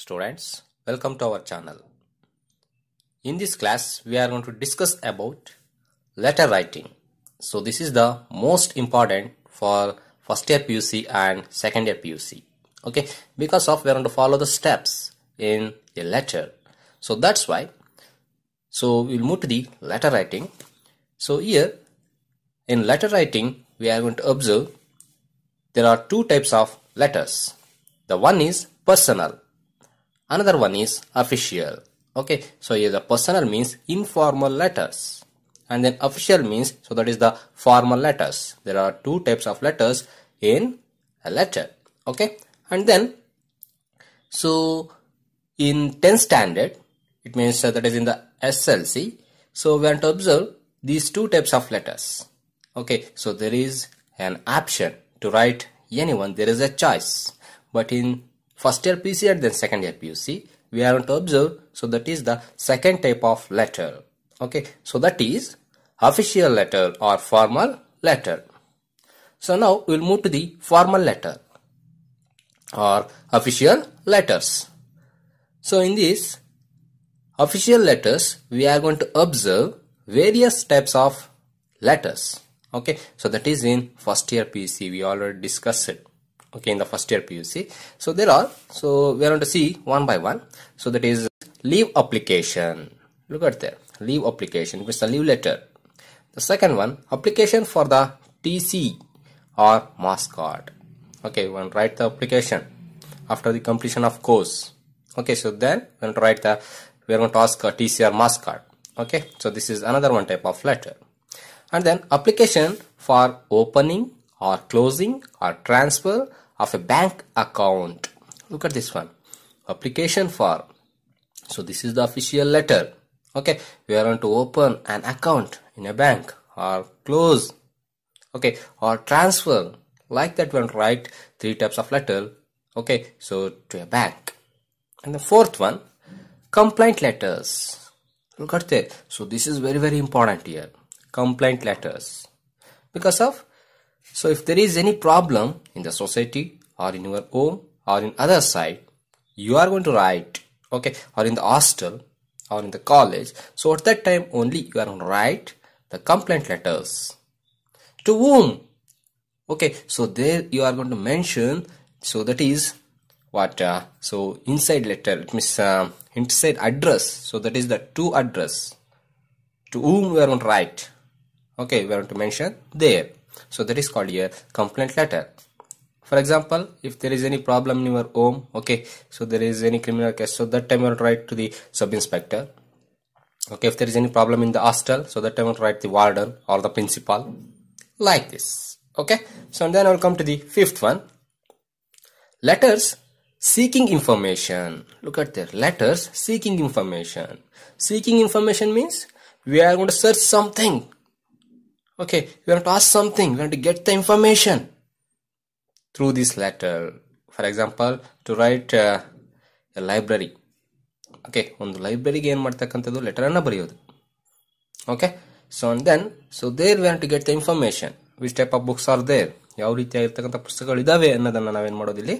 Students, welcome to our channel. In this class, we are going to discuss about letter writing. So this is the most important for first year PUC and second year PUC. Okay, because of we are going to follow the steps in a letter. So that's why. So we'll move to the letter writing. So here in letter writing, we are going to observe there are two types of letters. The one is personal, another one is official. Okay, so here the personal means informal letters, and then official means so that is the formal letters. There are two types of letters in a letter. Okay, and then so in 10th standard, it means that is in the SSLC. So we want to observe these two types of letters. Okay, so there is an option to write anyone, there is a choice. But in first year PUC and then second year PUC, we are going to observe, so that is the second type of letter. Okay, so that is official letter or formal letter. So now we will move to the formal letter or official letters. So in this official letters, we are going to observe various types of letters okay so that is in first year PUC we already discussed it okay in the first year PUC so there are so we are going to see one by one. So that is leave application. Look at there leave application which is a leave letter. The second one application for the TC or card. Okay we to write the application after the completion of course. Okay so then we want to write the we are going to ask a TC or card. Okay so this is another one type of letter. And then application for opening or closing or transfer of a bank account. Look at this one. Application form. so this is the official letter. Okay. We are going to open an account in a bank or close. Okay. Or transfer. Like that one. write three types of letter. Okay. So to a bank. And the fourth one complaint letters. Look at that. So this is very very important here. Complaint letters. Because of so if there is any problem in the society or in your home or in other side you are going to write okay or in the hostel or in the college. So at that time only you are going to write the complaint letters. To whom? Okay so there you are going to mention so that is what uh, so inside letter it means uh, inside address. So that is the to address. To whom we are going to write? Okay we are going to mention there so that is called a complaint letter. For example if there is any problem in your home okay so there is any criminal case so that time you will write to the sub inspector okay if there is any problem in the hostel so that time you will write the warden or the principal like this okay. So then i will come to the fifth one. Letters seeking information. Look at there letters seeking information. Seeking information means we are going to search something okay we want to ask something. We want to get the information through this letter. For example to write uh, a library. Okay ಒಂದು ಲೈಬ್ರರಿಗೆ ಏನು ಮಾಡ್ತಕ್ಕಂಥದ್ದು? ಲೆಟರನ್ನು ಬರೆಯೋದು. Okay so and then so there want to get the information which type of books are there ಯಾವ ರೀತಿಯಾಗಿರ್ತಕ್ಕಂಥ ಪುಸ್ತಕಗಳು ಇದಾವೆ ಅನ್ನೋದನ್ನು ನಾವೇನು ಮಾಡೋದಿಲ್ಲಿ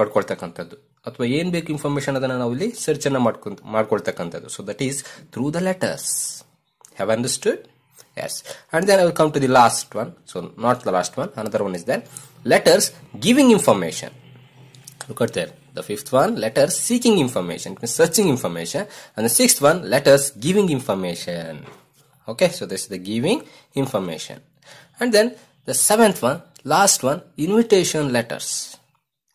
ಪಡ್ಕೊಳ್ತಕ್ಕಂಥದ್ದು. ಅಥವಾ ಏನು ಬೇಕು ಇನ್ಫಾರ್ಮೇಶನ್ ಅದನ್ನು ನಾವು ಇಲ್ಲಿ ಸರ್ಚನ್ನು ಮಾಡ್ಕೊಂತ ಮಾಡ್ಕೊಳ್ತಕ್ಕಂಥದ್ದು. So that is through the letters have understood yes. And then i will come to the last one. So not the last one. Another one is there. Letters giving information. Look at there. The fifth one letters seeking information searching information. And the sixth one letters giving information. Okay so this is the giving information. And then the seventh one last one invitation letters.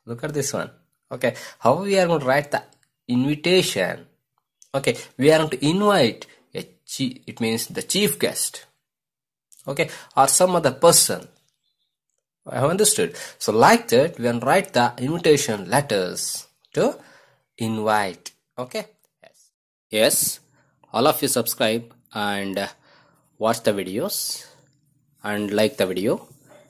Look at this one. Okay how we are going to write the invitation? Okay we are going to invite a it means the chief guest okay? Or some other person. I have understood. So like that we can write the invitation letters to invite. Okay? Yes. Yes. All of you subscribe and uh, watch the videos and like the video.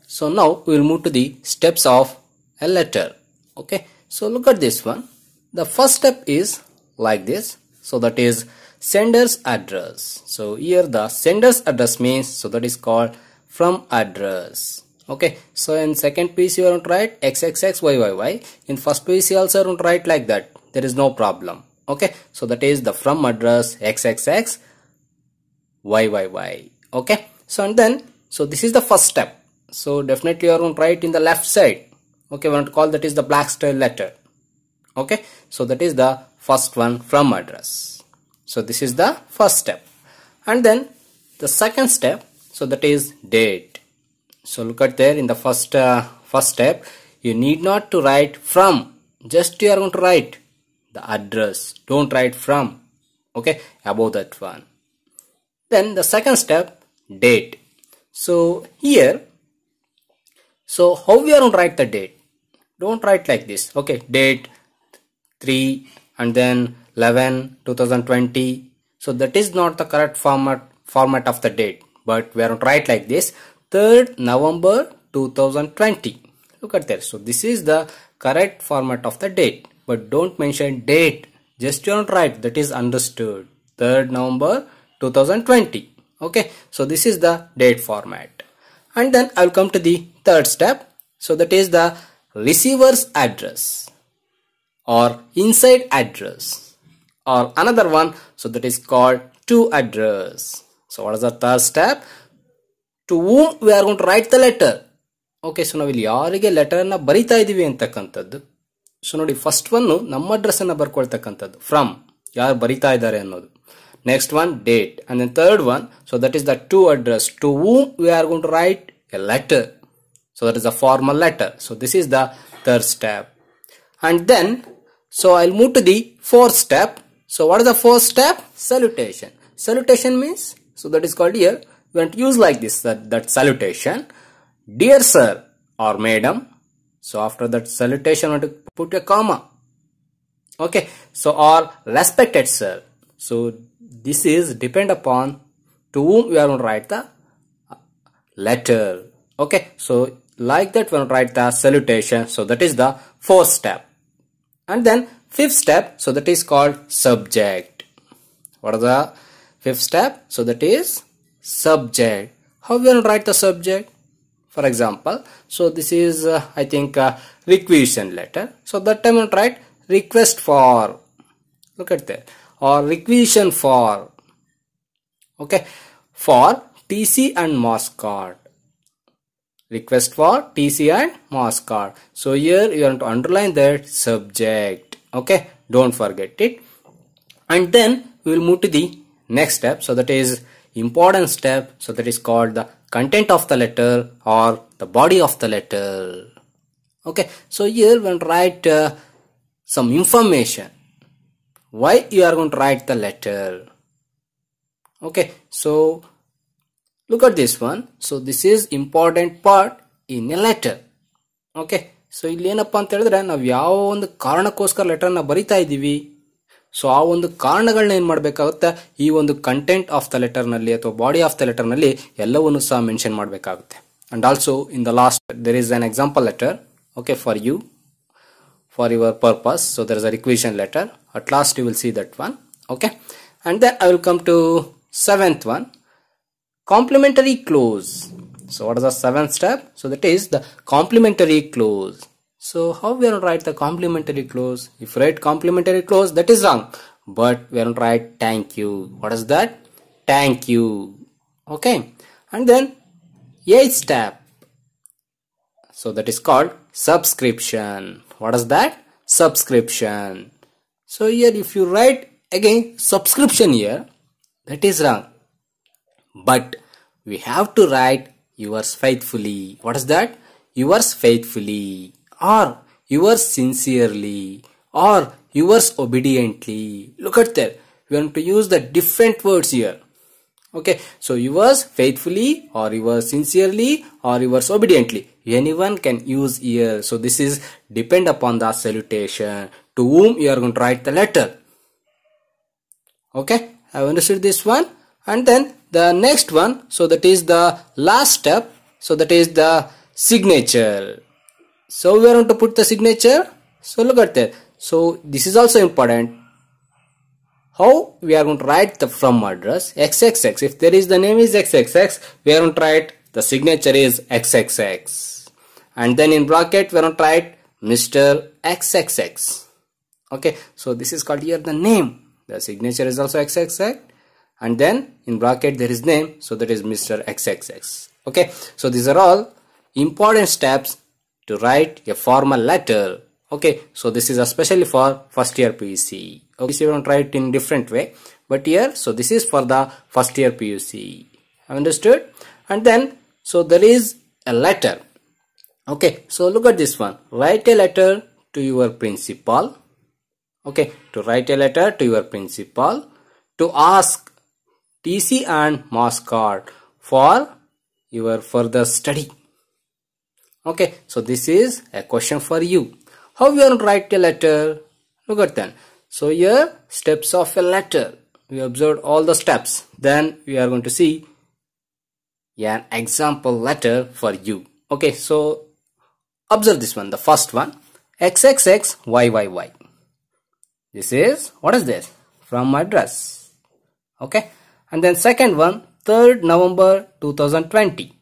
So now we will move to the steps of a letter. Okay? So look at this one. The first step is like this. So that is sender's address. So here the sender's address means so that is called from address. Okay. So in second piece you are to write xxxyyy in first piece you also to write like that. There is no problem. Okay. So that is the from address xxx okay. So and then so this is the first step. So definitely you are going to write in the left side. Okay. We want to call that is the block style letter. Okay. So that is the first one from address so this is the first step. And then the second step so that is date. So look at there in the first uh, first step you need not to write from just you are going to write the address. Don't write from okay above that one. Then the second step date. So here so how we are going to write the date? Don't write like this okay date 3 and then 11 2020 so that is not the correct format format of the date. But we are to write like this. 3rd November 2020 look at there so this is the correct format of the date. But don't mention date. Just you don't write that is understood. 3rd November 2020 okay. So this is the date format. And then I'll come to the third step. So that is the receiver's address or inside address or another one so that is called to address so what is the third step to whom we are going to write the letter okay so ನಾವಿಲ್ಲಿ ಯಾರಿಗೆ ಲೆಟರ್ನ ಬರಿತಾ ಇದೀವಿ ಅಂತಕ್ಕಂಥದ್ದು so ನೋಡಿ first one ನಮ್ಮ address ಅನ್ನ ಬರ್ಕೊಳ್ತಕ್ಕಂಥದ್ದು from ಯಾರು ಬರಿತಾ ಇದ್ದಾರೆ ಅನ್ನೋದು next one date and then third one so that is the to address to we are going to write a letter so that is a formal letter so this is the third step and then so i'll move to the fourth step so what is the first step? Salutation. Salutation means so that is called here we want to use like this that, that salutation. Dear sir or madam so after that salutation want to put a comma. Okay so or respected sir. So this is depend upon to whom we are going to write the uh, letter. Okay so like that we will write the salutation. So that is the first step. And then fifth step so that is called subject. What is the fifth step? So that is subject. How we will write the subject? For example so this is uh, i think uh, requisition letter. So that time we'll write request for. Look at that. Or requisition for. Okay. For tc and marks card request for tc and marks card so here you have to underline that subject okay? Don't forget it. And then we will move to the next step. So that is important step. So that is called the content of the letter or the body of the letter. Okay? So here we will write uh, some information. Why you are going to write the letter? Okay? So look at this one. So this is important part in a letter. Okay so ಇಲ್ಲೇನಪ್ಪ ಅಂತ ಹೇಳಿದ್ರೆ ನಾವು ಯಾವ ಒಂದು ಕಾರಣಕ್ಕೋಸ್ಕರ ಲೆಟರ್ನ ಬರಿತಾ ಇದ್ದೀವಿ? So ಆ ಒಂದು ಕಾರಣಗಳನ್ನ ಏನು ಮಾಡಬೇಕಾಗುತ್ತೆ? ಈ ಒಂದು ಕಂಟೆಂಟ್ ಆಫ್ ದ ಲೆಟರ್ನಲ್ಲಿ ಅಥವಾ ಬಾಡಿ ಆಫ್ ದ ಲೆಟರ್ನಲ್ಲಿ ಎಲ್ಲವನ್ನು ಸಹ ಮೆನ್ಷನ್ ಮಾಡಬೇಕಾಗುತ್ತೆ. And also in the last there is an example letter okay for you for your purpose so there is a requisition letter at last you will see that one okay and then I will come to seventh one complimentary close so what is the seventh step? So that is the complimentary close so how we are going to write the complimentary close if you write complimentary close that is wrong. But we are going to write thank you. What is that? Thank you. Okay. And then eighth step. So that is called subscription. What is that? Subscription. So here if you write again subscription here, that is wrong. But we have to write yours faithfully. What is that? Yours faithfully. Or yours sincerely. Or yours obediently. Look at that. We want to use the different words here. Okay. So yours faithfully or yours sincerely or yours obediently. Anyone can use here. So this is depend upon the salutation. To whom you are going to write the letter. Okay. I understood this one? And then the next one so that is the last step so that is the signature. So we are going to put the signature. So look at that. So this is also important. How we are going to write the from address? Xxx if there is the name is xxx we are going to write the signature is xxx and then in bracket we are going to write mr xxx okay? So this is called here the name. The signature is also xxx and then in bracket there is name so that is mr xxx okay? So these are all important steps to write a formal letter. Okay? So this is especially for first year PUC okay? So you don't write in different way but here so this is for the first year PUC understood? And then so there is a letter. Okay? So look at this one. Write a letter to your principal. Okay? To write a letter to your principal to ask TC and marks card for your further study. Okay so this is a question for you. How you will write a letter? Look at that. So here steps of a letter. We observed all the steps. Then we are going to see an example letter for you. Okay so observe this one the first one. Xxxyyyy this is what is this? From address. Okay and then second one 3rd november 2020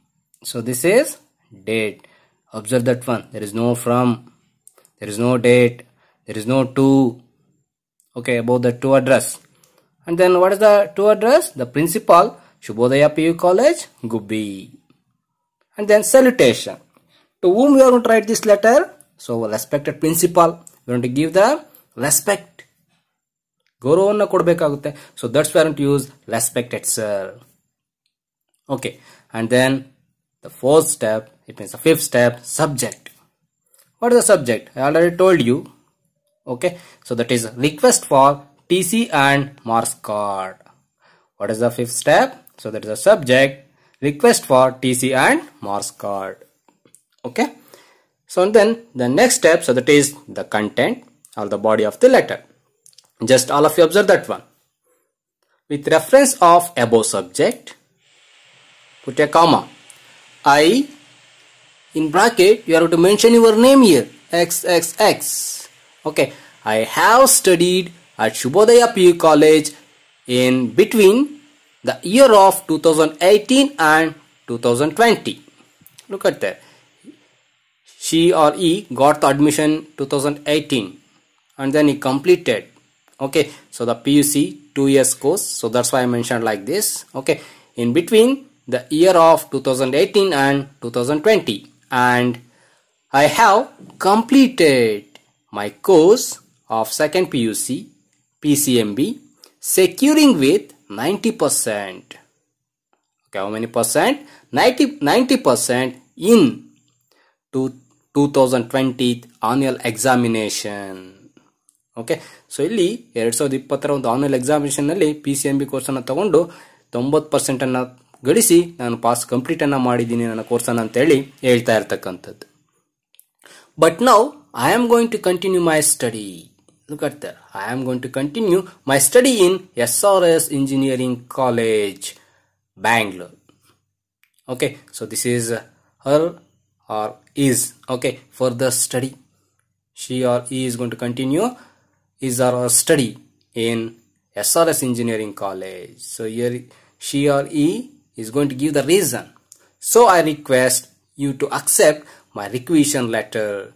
so this is date. Observe that one. There is no from. There is no date. There is no to. Okay about the to address. And then what is the to address? The principal Shubhodaya PU College Gubbi. And then salutation. To whom we are going to write this letter? So respected principal we are going to give the respect ಗೌರವವನ್ನು ಕೊಡಬೇಕಾಗುತ್ತೆ so that's warrant use respected sir okay and then the fourth step it means the fifth step subject what is the subject I already told you okay so that is request for T C and marks card what is the fifth step so that is the subject request for TC and marks card. Okay. So and then the next step, so that is the content or the body of the letter just all of you observe that one. With reference of above subject put a comma. I in bracket you have to mention your name here. Xxx okay. I have studied at shubhodaya pu college in between the year of 2018 and 2020 look at that. She or he got the admission 2018 and then he completed okay so the puc two years course so that's why i mentioned like this okay in between the year of 2018 and 2020 and I have completed my course of second PUC PCMB securing with 90%. Okay, how many percent? 90 percent in to 2020 annual examination. Okay so ಇಲ್ಲಿ ಎರಡು ಸಾವಿರದ ಇಪ್ಪತ್ತರ ಒಂದು online ಎಕ್ಸಾಮಿನೇಷನ್ನಲ್ಲಿ P C M B ಕೋರ್ಸನ್ನು ತಗೊಂಡು ತೊಂಬತ್ತು ಪರ್ಸೆಂಟನ್ನು ಗಳಿಸಿ ನಾನು ಪಾಸ್ ಕಂಪ್ಲೀಟನ್ನು ಮಾಡಿದ್ದೀನಿ ನನ್ನ ಕೋರ್ಸನ್ನು ಅಂತೇಳಿ ಹೇಳ್ತಾ ಇರ್ತಕ್ಕಂಥದ್ದು. ಬಟ್ ನಾವು I am going to continue my study ಕಟ್ತಾರೆ I am going to continue my study in S R S engineering college Bangalore okay so this is her are is okay for the study she are is going to continue his our study in SRS engineering college. So here she or he is going to give the reason. So I request you to accept my requisition letter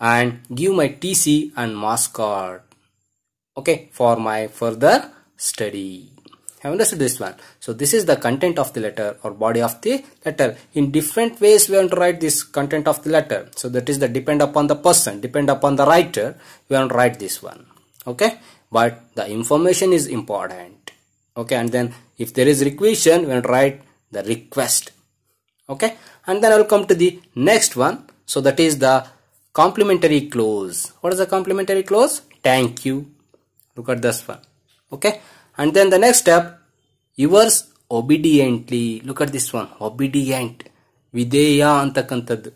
and give my TC and marks card okay for my further study have understood this one. So this is the content of the letter or body of the letter. In different ways we want to write this content of the letter. So that is the depend upon the person depend upon the writer we want to write this one. Okay? But the information is important. Okay? And then if there is requisition we want to write the request. Okay? And then i will come to the next one. So that is the complimentary close. What is the complimentary close? Thank you. Look at this one. Okay? And then the next step yours obediently look at this one obedient ವಿಧೇಯ ಅಂತಕ್ಕಂಥದ್ದು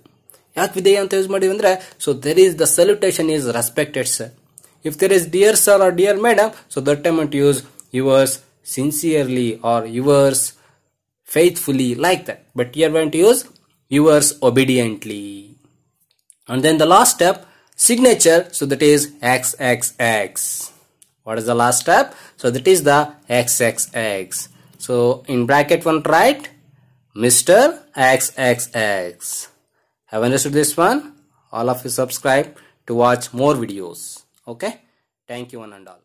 ಯಾಕೆ ವಿಧೇಯ ಅಂತ use ಮಾಡಿವಿ ಅಂದ್ರೆ so there is the salutation is respected sir if there is dear sir or dear madam so that time and use yours sincerely or yours faithfully like that but here we're going to use yours obediently and then the last step signature so that is xxx what is the last step so that is the xxx so in bracket one write mr xxx have understood this one? All of you subscribe to watch more videos. Okay? Thank you one and all